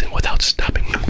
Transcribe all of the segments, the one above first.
And without stopping. I've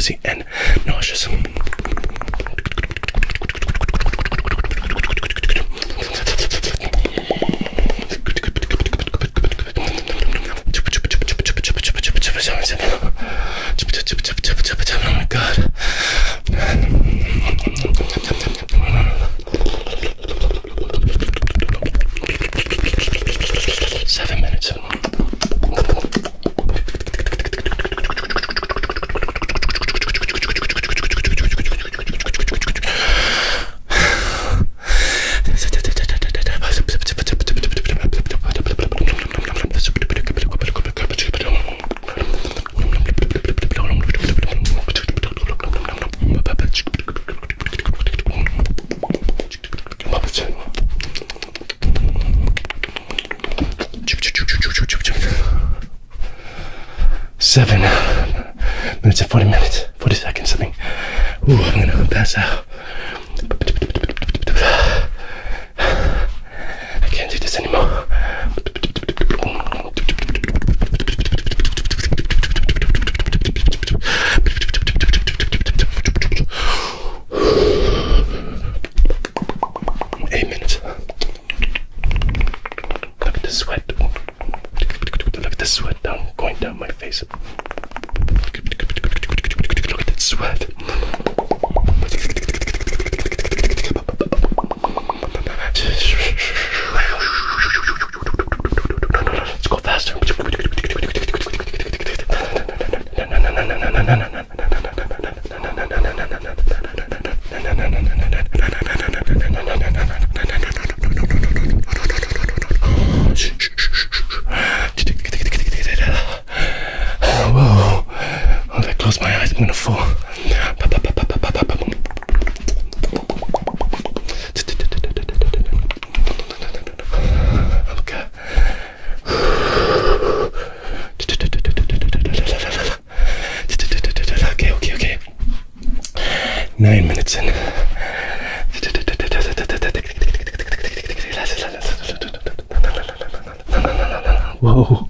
busy. seven minutes and 40 minutes, 40 seconds, something. Ooh, I'm gonna pass out. nine minutes in. Whoa.